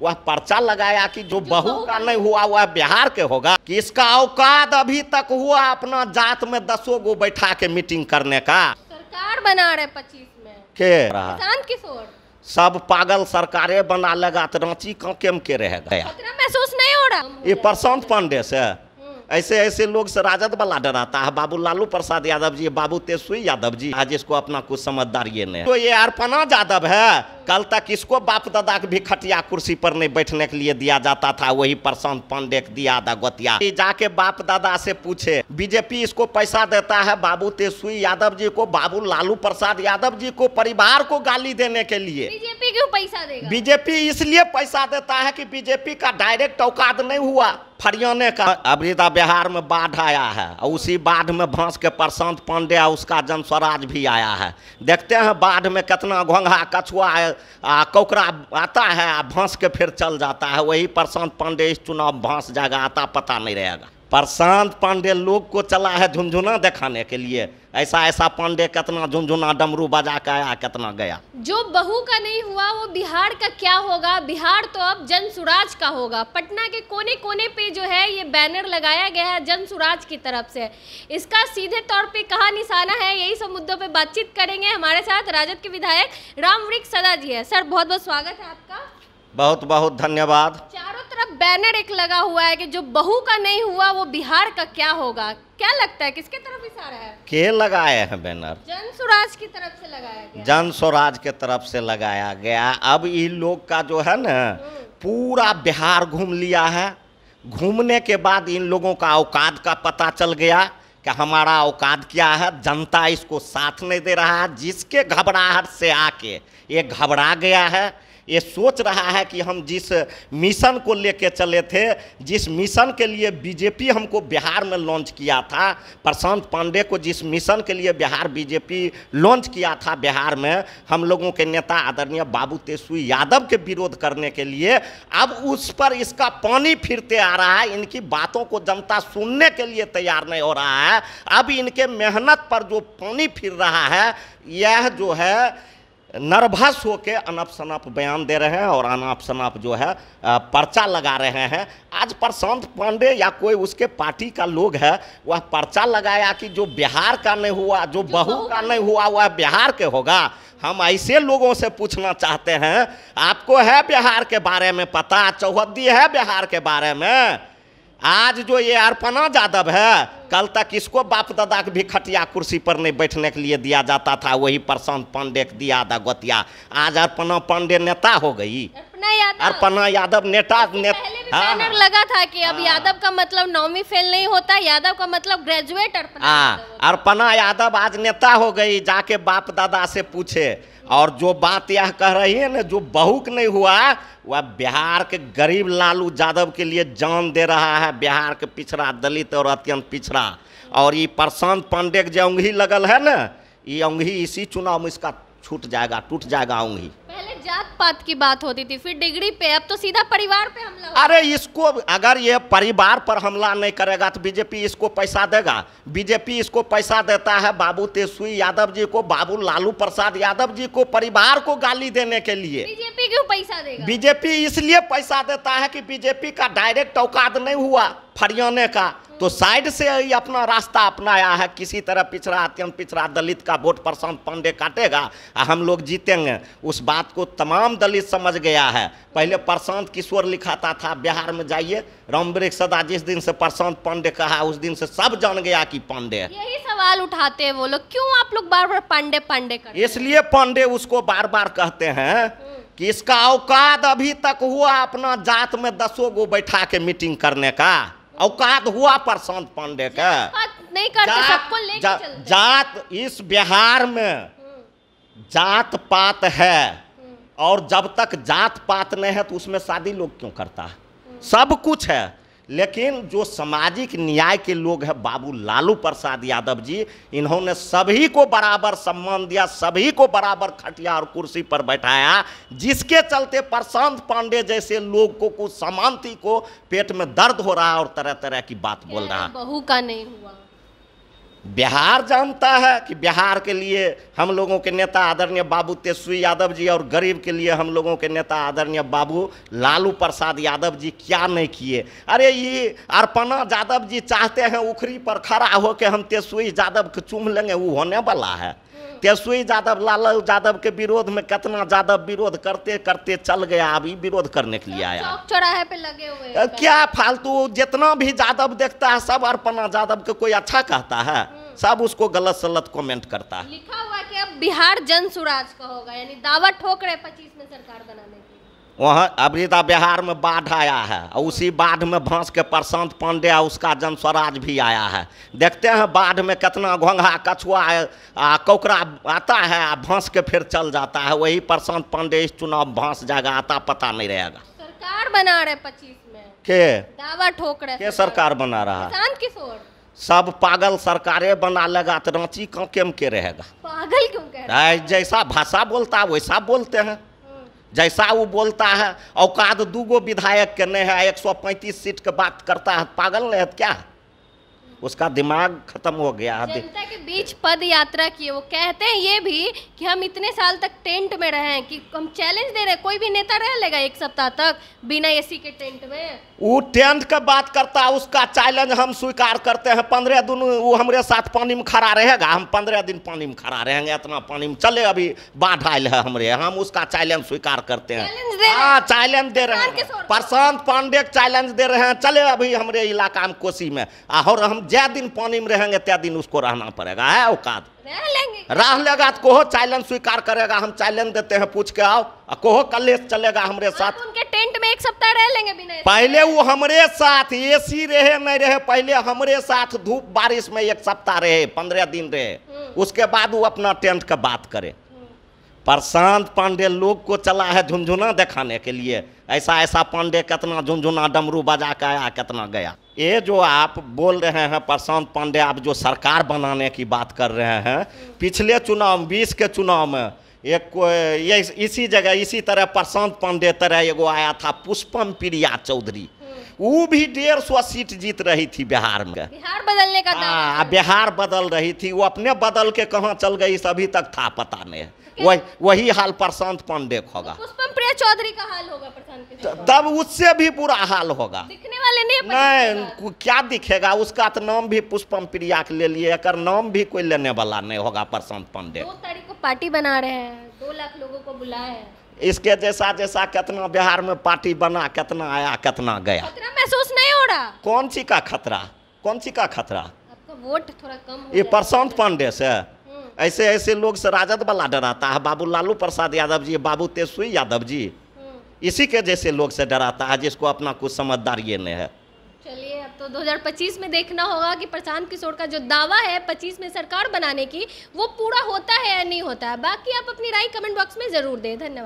वह पर्चा लगाया कि जो बहू का नहीं हुआ वह बिहार के होगा। कि इसका औकात अभी तक हुआ अपना जात में दसों गो बैठा के मीटिंग करने का? सरकार बना रहे पच्चीस में। के? रहा सब पागल सरकारें बना लगा तो रांची का केम के रह गया? महसूस नहीं हो रहा। ये प्रशांत पांडे से। ऐसे ऐसे लोग से राजद वाला डराता है। बाबू लालू प्रसाद यादव जी बाबू तेजस्वी यादव जी। आज इसको अपना कुछ समझदार ये नहीं। तो ये अर्पणा यादव है। कल तक इसको बाप दादा के भी खटिया कुर्सी पर नहीं बैठने के लिए दिया जाता था। वही प्रशांत पांडे दिया था गोतिया। जाके बाप दादा से पूछे बीजेपी इसको पैसा देता है बाबू तेजस्वी यादव जी को बाबू लालू प्रसाद यादव जी को परिवार को गाली देने के लिए। बीजेपी क्यों पैसा देगा? बीजेपी इसलिए पैसा देता है कि बीजेपी का डायरेक्ट औकात नहीं हुआ। फरियाने का अभी तो बिहार में बाढ़ आया है और उसी बाढ़ में भांस के प्रशांत पांडे और उसका जन स्वराज भी आया है। देखते हैं बाढ़ में कितना घोंघा कछुआ आ, कोकरा आता है आ भांस के फिर चल जाता है। वही प्रशांत पांडे इस चुनाव भाँस जाएगा आता पता नहीं रहेगा। प्रशांत पांडे लोग को चला है झुंझुना दिखाने के लिए। ऐसा ऐसा पांडे कितना झुंझुना डमरू बजा के आया कितना गया। जो बहू का नहीं हुआ वो बिहार का क्या होगा? बिहार तो अब जन सुराज का होगा। पटना के कोने कोने पे जो है ये बैनर लगाया गया है जन सुराज की तरफ़ से। इसका सीधे तौर पे कहाँ निशाना है यही सब मुद्दों पे बातचीत करेंगे हमारे साथ राजद के विधायक रामवृक्ष सदा जी है। सर बहुत बहुत स्वागत है आपका। बहुत बहुत धन्यवाद। चारों तरफ़ बैनर एक लगा हुआ है कि जो बहू का नहीं हुआ वो बिहार का क्या होगा? क्या लगता है? किसके तरफ़ इशारा है? के लगाए हैं बैनर? जन सुराज की तरफ़ से लगाया गया। जन स्वराज के तरफ़ से लगाया गया। अब इन लोग का जो है ना पूरा बिहार घूम लिया है। घूमने के बाद इन लोगों का औकात का पता चल गया कि हमारा औकात क्या है। जनता इसको साथ नहीं दे रहा है। जिसके घबराहट से आके ये घबरा गया है ये सोच रहा है कि हम जिस मिशन को लेके चले थे, जिस मिशन के लिए बीजेपी हमको बिहार में लॉन्च किया था, प्रशांत पांडे को जिस मिशन के लिए बिहार बीजेपी लॉन्च किया था बिहार में, हम लोगों के नेता आदरणीय बाबू तेजस्वी यादव के विरोध करने के लिए, अब उस पर इसका पानी फिरते आ रहा है, इनकी बातों को जनता सुनने के लिए तैयार नहीं हो रहा है। अब इनके मेहनत पर जो पानी फिर रहा है, यह जो है नर्वस होके अनप शनप बयान दे रहे हैं और अनाप शनाप जो है पर्चा लगा रहे हैं। आज प्रशांत पांडे या कोई उसके पार्टी का लोग है वह पर्चा लगाया कि जो बिहार का नहीं हुआ जो बहू का नहीं हुआ वह बिहार के होगा। हम ऐसे लोगों से पूछना चाहते हैं आपको है बिहार के बारे में पता? चौहद्दी है बिहार के बारे में? आज जो ये अर्पणा यादव है कल तक इसको बाप दादा के भी खटिया कुर्सी पर नहीं बैठने के लिए दिया जाता था वही प्रशांत पांडे के दिया था गोतिया। आज अर्पणा पांडे नेता हो गई। अर्पणा यादव। नेता ने, हाँ, बैनर लगा था कि अब यादव का मतलब नौवीं फेल नहीं होता यादव का मतलब ग्रेजुएट अर्पणा हाँ अर्पणा यादव आज नेता हो गई जाके बाप दादा से पूछे और जो बात यह कह रही है ना, जो बहुक नहीं हुआ, वह बिहार के गरीब लालू यादव के लिए जान दे रहा है। बिहार के पिछड़ा दलित और अत्यंत पिछड़ा। और ये प्रशांत पांडे के जो अंगही लगल है ना, ये अंगही इसी चुनाव में इसका छूट जाएगा, टूट जाएगा पहले जात पात की बात होती थी फिर डिग्री पे अब तो सीधा परिवार पे हमला अरे इसको अगर ये परिवार पर हमला नहीं करेगा तो बीजेपी इसको पैसा देगा। बीजेपी इसको पैसा देता है बाबू तेजस्वी यादव जी को बाबू लालू प्रसाद यादव जी को परिवार को गाली देने के लिए। बीजेपी क्यों पैसा देगा? बीजेपी इसलिए पैसा देता है कि बीजेपी का डायरेक्ट औकात नहीं हुआ फरियाने का। तो साइड से ही अपना रास्ता अपनाया है। किसी तरह पिछड़ा अत्यंत पिछड़ा दलित का वोट प्रशांत पांडे काटेगा और हम लोग जीतेंगे। उस बात को तमाम दलित समझ गया है। पहले प्रशांत किशोर लिखाता था बिहार में जाइए। रामवृक्ष सदा जिस दिन से प्रशांत पांडे कहा उस दिन से सब जान गया कि पांडे यही सवाल उठाते हैं वो लोग क्यों आप लोग बार बार पांडे पांडे इसलिए पांडे उसको बार बार कहते हैं कि इसका औकात अभी तक हुआ अपना जात में दसों गो बैठा के मीटिंग करने का। औकात हुआ प्रशांत पांडे का। नहीं करते सबको लेके जा, चलते जात इस बिहार में जात पात है। और जब तक जात पात नहीं है तो उसमें शादी लोग क्यों करता? है सब कुछ है। लेकिन जो सामाजिक न्याय के लोग हैं बाबू लालू प्रसाद यादव जी इन्होंने सभी को बराबर सम्मान दिया सभी को बराबर खटिया और कुर्सी पर बैठाया जिसके चलते प्रशांत पांडे जैसे लोग को कुछ समानती को पेट में दर्द हो रहा और तरह तरह की बात बोल रहा बहू का नहीं हुआ। बिहार जानता है कि बिहार के लिए हम लोगों के नेता आदरणीय बाबू तेजस्वी यादव जी और गरीब के लिए हम लोगों के नेता आदरणीय बाबू लालू प्रसाद यादव जी क्या नहीं किए। अरे ये अर्पणा यादव जी चाहते हैं उखरी पर खड़ा होकर हम तेजस्वी यादव को चूम लेंगे वो होने वाला है। तेजस्वी यादव लालू यादव के विरोध में कितना यादव विरोध करते करते चल गया अभी विरोध करने के लिए आया। चौराहे पे लगे हुए क्या फालतू जितना भी यादव देखता है सब अर्पणा यादव के कोई अच्छा कहता है। सब उसको गलत सलत कमेंट करता है। लिखा हुआ कि अब बिहार जन सुराज का होगा यानी दावा ठोक रहे पच्चीस में सरकार बनाने की वहाँ अभी तो बिहार में बाढ़ आया है और उसी बाढ़ में भांस के प्रशांत पांडे और उसका जन स्वराज भी आया है। देखते हैं बाढ़ में कितना घोंघा कछुआ आ, कोकरा आता है आ भांस के फिर चल जाता है। वही प्रशांत पांडे इस चुनाव भांस जाएगा आता पता नहीं रहेगा। सरकार बना रहे पच्चीस में। के? दावा ठोक रहे के सरकार बना रहा है? किशोर। सब पागल सरकारे बना लेगा तो रांची का केम के रहेगा पागल क्यों कह रहे जैसा भाषा बोलता है वैसा बोलते हैं? हम्म। जैसा वो बोलता है औकात दूगो विधायक के नहीं है 135 सीट के बात करता है पागल नहीं है क्या है? उसका दिमाग खत्म हो गया है जनता के बीच पद यात्रा किए वो कहते हैं ये भी कि हम इतने साल तक टेंट में रहे हैं कि हम चैलेंज दे रहे हैं कोई भी नेता रह लेगा एक सप्ताह तक बिना एसी के टेंट में। वो टेंथ का बात करता है उसका चैलेंज हम स्वीकार करते हैं पंद्रह दिन वो हमारे साथ पानी में खड़ा रहेगा हम पंद्रह दिन पानी में खड़ा रहेंगे इतना पानी में चले अभी बाढ़ आयल है हमारे हम उसका चैलेंज स्वीकार करते हैं। चैलेंज दे रहे हैं। हाँ चैलेंज दे रहे प्रशांत हैं प्रशांत पांडे चैलेंज दे रहे हैं चले अभी हमारे इलाका में कोसी में आ, और हम जै दिन पानी में रहेंगे तै दिन उसको रहना पड़ेगा। है औकात? रह लेंगे। राह लेगा तो कोहो चैलेंज स्वीकार करेगा हम चैलेंज देते हैं पूछ के आओ। आ कोहो कल चलेगा हमारे साथ। उनके टेंट में एक सप्ताह रह लेंगे बिना पहले वो हमरे साथ एसी रहे नहीं रहे पहले हमरे साथ धूप बारिश में एक सप्ताह रहे पंद्रह दिन रहे। हम्म। उसके बाद वो अपना टेंट का बात करे। प्रशांत पांडे लोग को चला है झुंझुना दिखाने के लिए। ऐसा ऐसा पांडे कितना झुंझुना डमरू बजा के आया कितना गया। ये जो आप बोल रहे हैं प्रशांत पांडे आप जो सरकार बनाने की बात कर रहे हैं पिछले चुनाव बीस के चुनाव में एक को- ये इसी जगह इसी तरह प्रशांत पांडे तरह एगो आया था पुष्पम प्रिया चौधरी। वो भी डेढ़ सौ सीट जीत रही थी बिहार में। बिहार बदलने का दावा हाँ बिहार बदल रही थी वो अपने बदल के कहाँ चल गई अभी तक था पता नहीं। वही वही हाल प्रशांत पांडे का होगा पुष्पम प्रिया चौधरी का हाल होगा प्रशांत तब उससे भी बुरा हाल होगा। दिखने वाले नहीं नहीं क्या दिखेगा? उसका तो नाम भी पुष्पम प्रिया के ले लिए एकर नाम भी कोई लेने वाला नहीं होगा प्रशांत पांडे दो तारीख को पार्टी बना रहे हैं दो लाख लोगों को बुलाए हैं। इसके जैसा जैसा कितना बिहार में पार्टी बना कितना आया कितना गया। खतरा महसूस नहीं हो रहा। कौन सी का खतरा? कौन सी का खतरा? आपका वोट थोड़ा कम ये प्रशांत पांडे से ऐसे ऐसे लोग से राजद वाला डराता है। बाबू लालू प्रसाद यादव जी बाबू तेजस्वी यादव जी। हम्म। इसी के जैसे लोग से डराता है जिसको अपना कुछ समझदार ये नहीं है। चलिए अब तो 2025 में देखना होगा कि प्रशांत किशोर का जो दावा है 25 में सरकार बनाने की वो पूरा होता है या नहीं होता है? बाकी आप अपनी राय कमेंट बॉक्स में ज़रूर दें। धन्यवाद।